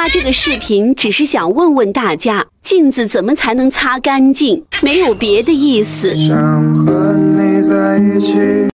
发这个视频只是想问问大家镜子怎么才能擦干净？没有别的意思。想和你在一起。